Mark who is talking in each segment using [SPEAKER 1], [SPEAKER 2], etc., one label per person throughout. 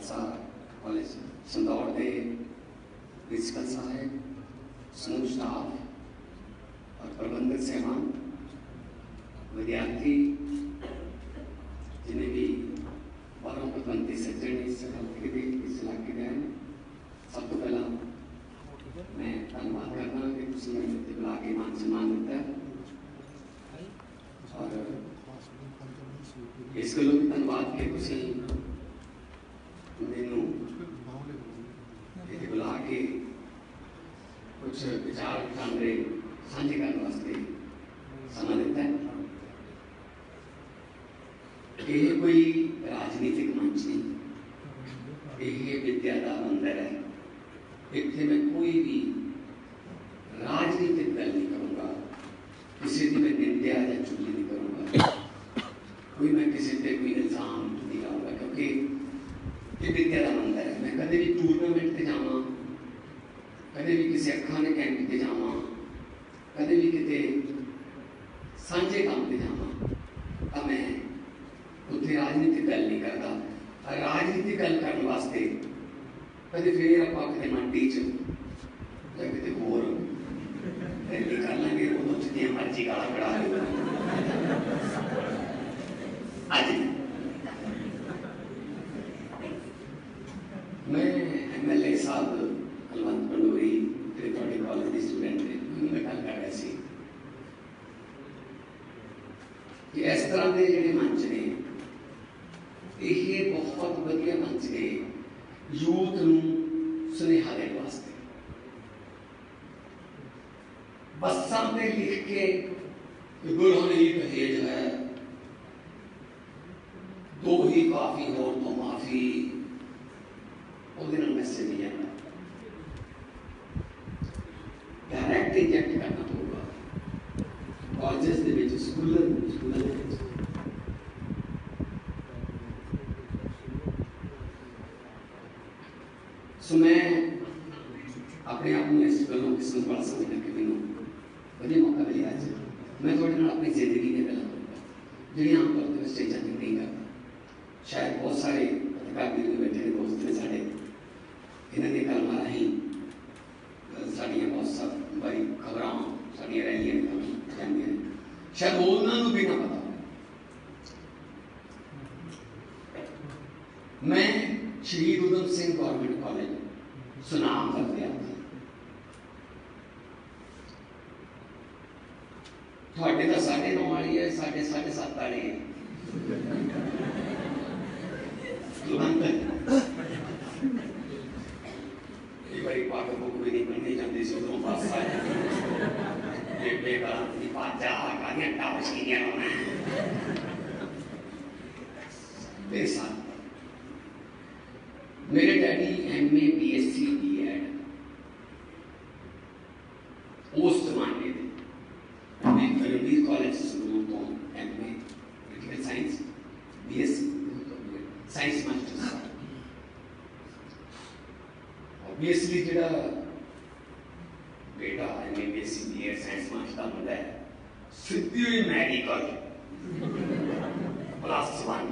[SPEAKER 1] Khalsa college संदौर के principal साहब समूह स्टाफ और प्रबंधक सेवान विद्यार्थी, जिन्हें भी बारह पतवंती सज्जन इस हल्के दे इस इलाके के हैं तो पहला मैं धन्यवाद करना कि उसने मुझे बुला के मान सम्मान दिता है। और इसके लिए भी धन्यवाद के कुछ मैनू इतने बुला के कुछ विचार वटांदरे साझे करने वास्ते समा दिता है ਇਹ ਕੋਈ ਰਾਜਨੀਤਿਕ ਮੰਚ ਨਹੀਂ ਇਹ ਵਿਦਿਆ ਦਾ ਮੰਦਰ ਹੈ ਇੱਥੇ ਮੈਂ ਕੋਈ ਵੀ ਰਾਜਨੀਤਿਕ ਗੱਲ ਨਹੀਂ ਕਰੂੰਗਾ ਕਿਸੇ ਦੀ ਮੈਂ ਨਿੰਦਿਆ ਜਾਂ ਚੁਗਲੀ ਨਹੀਂ ਕਰੂੰਗਾ ਕੋਈ ਮੈਂ ਕਿਸੇ ਤੇ ਕੋਈ ਇਲਜ਼ਾਮ ਨਹੀਂ ਲਾਉਂਗਾ ਕਿਉਂਕਿ ਇਹ ਵਿਦਿਆ ਦਾ ਮੰਦਰ ਹੈ? ਮੈਂ ਕਦੇ ਵੀ ਟੂਰਨਾਮੈਂਟ ਤੇ ਜਾਵਾਂ। ਕਦੇ ਵੀ ਕਿਸੇ ਅੱਖਾਂ ਦੇ ਕੈਂਪ ਤੇ ਜਾਵਾਂ। ਕਦੇ ਵੀ ਕਿਤੇ ਸਾਂਝੇ ਕੰਮ ਤੇ ਜਾਵਾਂ। ਤਾਂ ਮੈਂ ਉੱਥੇ ਰਾਜਨੀਤਿਕ ਗੱਲ ਨਹੀਂ ਕਰਦਾ। ਰਾਜਨੀਤਿਕ ਗੱਲ ਕਰਨ ਵਾਸਤੇ ਕਦੇ ਫੇਰ ਆਪਾਂ ਕਿਤੇ ਮੰਡੀ ਚ ਜਾਂ ਕਿਤੇ ਹੋਰ ਰੈਲੀ ਕਰ ਲਾਂਗੇ ਉਦੋਂ ਜਿੱਥੇ ਮਰਜ਼ੀ ਗਾਲਾਂ ਕਢਾ ਤਰ੍ਹਾਂ ਦੇ ਜਿਹੜੇ ਮੰਚ ਨੇ ਇਹ ਬਹੁਤ ਵਧੀਆ ਮੰਚ ਨੇ ਯੂਥ ਨੂੰ ਸੁਨੇਹਾ ਦੇਣ ਵਾਸਤੇ ਬੱਸਾਂ ਤੇ ਲਿਖ ਕੇ ਕਿ ਗੁਰਹਨ ਹੀ ਪਹੇਜ ਹੈ ਦੋ ਹੀ ਕਾਫੀ ਹੋਰ ਤੋਂ ਮਾਫੀ ਉਹਦੇ ਨਾਲ ਮੈਸੇਜ ਨਹੀਂ ਆਉਂਦਾ ਡਾਇਰੈਕਟ ਇੰਜੈਕਟ समय अपने आप में इस गलों की संभाल समझने के बिनु बड़े मौका मिले आज। मैं थोड़े ना अपनी ज़िंदगी में गलत करूँगा जिन्हें आम तौर पर स्टेज नहीं करता शायद बहुत सारे पत्रकार मेरे बैठे ने दोस्त ने साढ़े इन्होंने कल मारा ही। साड़ियाँ बहुत सब, बड़ी खबर, साड़ियाँ रैलियाँ जानिए शायद उन्होंने भी ना पता मैं शहीद उधम सिंह गवर्नमेंट कॉलेज ਸ਼ਹੀਦ ਉਦਮ ਸਿੰਘ ਗਵਰਨਮੈਂਟ ਕਾਲਜ ਸੁਨਾਮ ਦਾ ਵਿਦਿਆਰਥੀ ਤੁਹਾਡੇ ਦਾ ਸਾਢੇ ਨੌ ਵਾਲੀ ਹੈ ਸਾਡੇ ਸਾਢੇ ਸੱਤ ਵਾਲੀ ਹੈ ਤੁਰੰਤ ਇਹ ਬੜੀ ਪਾਕ ਬੁੱਕ ਵੀ ਨਹੀਂ ਪੜ੍ਹਨੀ ਜਾਂਦੀ ਸੀ ਉਦੋਂ ਪਾਸ ਆਇਆ ਇਹ ਬੇਟਾ ਦੀ ਪਾਜਾ ਕਾਹਦੀਆਂ ਟਾਪਸ ਕੀ ਗਿਆ ਹੋਣਾ ਬੇਸਾ मेरे most demanded. I went for a B college system and my political science, BSc, science masters. Obviously, ਜਿਹੜਾ ਬੇਟਾ ਐਮਬੀਏ ਸੀਨੀਅਰ ਸਾਇੰਸ ਮਾਸਟਰ ਹੁੰਦਾ ਹੈ ਸਿੱਧੀ ਹੋਈ ਮੈਡੀਕਲ ਪਲੱਸ 1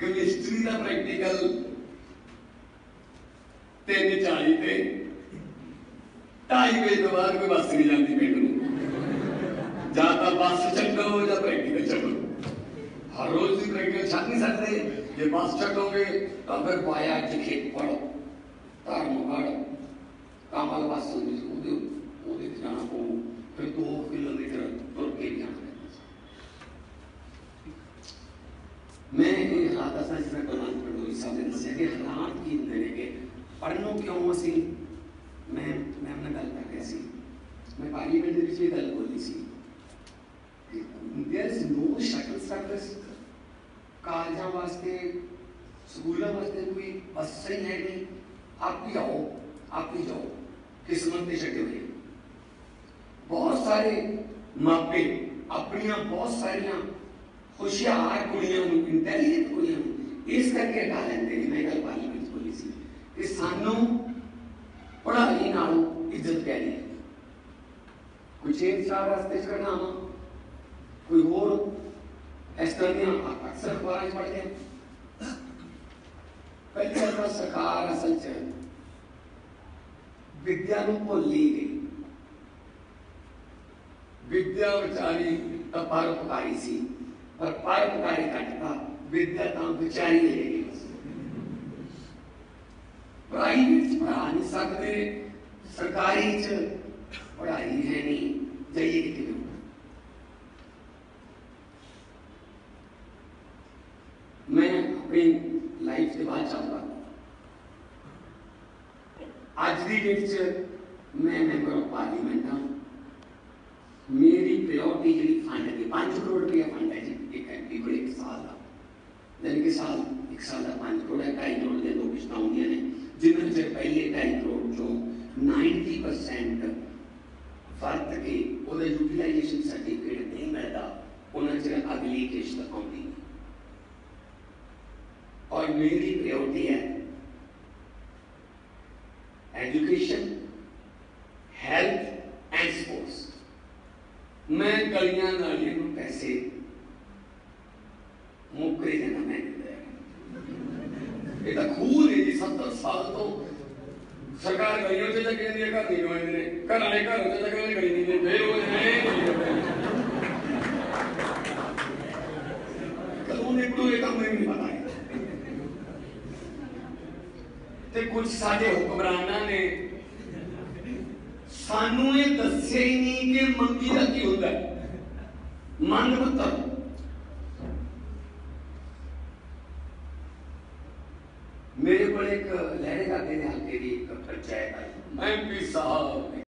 [SPEAKER 1] ਕੈਮਿਸਟਰੀ ਦਾ ਪ੍ਰੈਕਟੀਕਲ ਤਿੰਨ ਚਾਲੀ ਤੇ ਢਾਈ ਵਜੇ ਤੋਂ ਬਾਅਦ ਕੋਈ ਬੱਸ ਨਹੀਂ ਜਾਂਦੀ ਪਿੰਡ ਨੂੰ ਜਾਂ ਤਾਂ ਬੱਸ ਛੱਡੋ ਜਾਂ ਪ੍ਰੈਕਟੀਕਲ ਛੱਡੋ ਹਰ ਰੋਜ਼ ਦੀ ਪ੍ਰੈਕਟੀਕਲ ਛੱਡ ਨਹੀਂ ਸਕਦੇ ਜੇ ਬੱਸ ਛੱਡੋਗੇ ਤਾਂ ਫਿਰ ਪਾਇਆ ਚ ਖੇਤ ਪੜੋ ਧਰਮ ਪੜੋ ਕਾਮਲ ਬੱਸ ਹੁੰਦੀ ਸੀ ਉਹਦੇ ਉਹਦੇ ਤੇ ਜਾਣਾ ਪਊ ਫਿਰ 2 ਕਿਲੋਮੀਟਰ ਤੁਰ ਕੇ ਜਾਣਾ ਮੈਂ ਇਹ ਹਾਲਾਤ ਅਸਾਂ ਜਿਵੇਂ ਕੁਰਾਨ ਪੜ੍ਹੋਈ ਸਾਹਿਬ ਨੇ ਦੱਸਿਆ ਕਿ ਹਾਲਾਤ ਕੀ ਹੁੰਦੇ ਨੇ ਕਿ ਪੜ੍ਹਨੋਂ ਕਿਉਂ ਅਸੀਂ ਮੈਂ ਮੈਂ ਨਾਲ ਗੱਲ ਕਰ ਰਿਹਾ ਸੀ ਮੈਂ ਪਾਰਲੀਮੈਂਟ ਦੇ ਵਿੱਚ ਇਹ ਗੱਲ ਬੋਲੀ ਸੀ there is no shuttle service ਕਾਲਜਾਂ ਵਾਸਤੇ ਸਕੂਲਾਂ ਵਾਸਤੇ ਕੋਈ ਬੱਸ ਹੀ ਹੈ ਨਹੀਂ ਆਪ ਹੀ ਜਾਓ ਆਪ ਹੀ ਜਾਓ ਕਿਸਮਤ ਦੇ ਛੱਡੇ ਹੋਏ ਬਹੁਤ ਸਾਰੇ ਮਾਪੇ ਆਪਣੀਆਂ ਬਹੁਤ ਸਾਰੀਆਂ ਹੁਸ਼ਿਆਰ ਕੁੜੀਆਂ ਨੂੰ ਇੰਟੈਲੀਜੈਂਟ ਕੁੜੀਆਂ ਨੂੰ ਇਸ ਕਰਕੇ ਹਟਾ ਲੈਂਦੇ ਨੇ ਕਿ ਸਾਨੂੰ ਪੜ੍ਹਾਈ ਨਾਲੋਂ ਇੱਜ਼ਤ ਪਿਆਰੀ ਹੈ ਕੋਈ ਛੇੜ ਛਾੜ ਰਸਤੇ ਚ ਕਰਨਾ ਕੋਈ ਹੋਰ ਇਸ ਤਰ੍ਹਾਂ ਦੀਆਂ ਅਕਸਰ ਅਖਬਾਰਾਂ 'ਚ ਪੜ੍ਹਦੇ ਹਾਂ ਪਹਿਲੇ ਤਾਂ ਸਰਕਾਰ ਅਸਲ 'ਚ ਵਿਦਿਆ ਨੂੰ ਭੁੱਲ ਹੀ ਗਈ ਵਿਦਿਆ ਵਿਚਾਰੀ ਤਾਂ ਪਰਉਪਕਾਰੀ ਸੀ ਪਰ ਪਰਉਪਕਾਰੀ ਘਟਦਾ ਵਿਦਿਆ ਤਾਂ ਵਿਚਾਰੀ ਲੈ प्राइवेट पढ़ा नहीं सकते सरकारी च पढ़ाई है नहीं, जाइए कि मैं। अपनी लाइफ के बाद चाहूँगा अज की डेट च मैं मैंबर ऑफ़ पार्लीमेंट हाँ। मेरी प्रियोरिटी जी फंड है पाँच करोड़ रुपया फंड है जी, एक एमपी को एक साल का यानी कि साल, एक साल का पाँच करोड़ है, ढाई करोड़ दो किश्त होंगे ਦੇ ਦੋ ਕਿਸ਼ਤਾਂ ਹੁੰਦੀਆਂ ਨੇ ਜਿਨ੍ਹਾਂ ਚ ਪਹਿਲੇ 2.5 ਕਰੋੜ ਚੋਂ 90% ਵਰਤ ਕੇ ਉਹਦਾ ਯੂਟਿਲਾਈਜੇਸ਼ਨ ਸਰਟੀਫਿਕੇਟ ਨਹੀਂ ਮਿਲਦਾ ਉਹਨਾਂ ਚ ਅਗਲੀ ਕਿਸ਼ਤ ਆਉਂਦੀ ਹੈ और मेरी प्रायोरिटी है एजुकेशन हेल्थ एंड स्पोर्ट्स मैं गलियां नालियां को पैसे मुकरे देना मैं ਸਾਲ ਤੋਂ ਸਰਕਾਰ ਗਲੀਆਂ 'ਚ ਲੱਗੇ ਜਾਂਦੀ ਹੈ ਘਰ ਨਹੀਂ ਬਣਦੇ ਨੇ ਘਰ ਵਾਲੇ ਘਰ 'ਚ ਲੱਗੇ ਨੇ ਗਲੀ ਨਹੀਂ ਦਿੰਦੇ ਉਹ ਐ ਕਦੋਂ ਨਿਕਲੂ ਇਹ ਕੰਮ ਨਹੀਂ ਪਤਾ ਹੈ। ਤੇ ਕੁਝ ਸਾਡੇ ਹੁਕਮਰਾਨਾਂ ਨੇ ਸਾਨੂੰ ਇਹ ਦੱਸਿਆ ਹੀ ਨਹੀਂ ਕਿ ਮੰਗੀ ਦਾ ਕੀ ਹੁੰਦਾ ਮੰਗ ਪੱਤਰ। ਮੇਰੇ ਕੋਲ ਇੱਕ ਲਹਿਰੇ ਦਾ ਦੇ ਹਲਕੇ ਦੀ ਇੱਕ ਪੰਚਾਇਤ ਆਈ। ਐਮਪੀ ਸਾਹਿਬ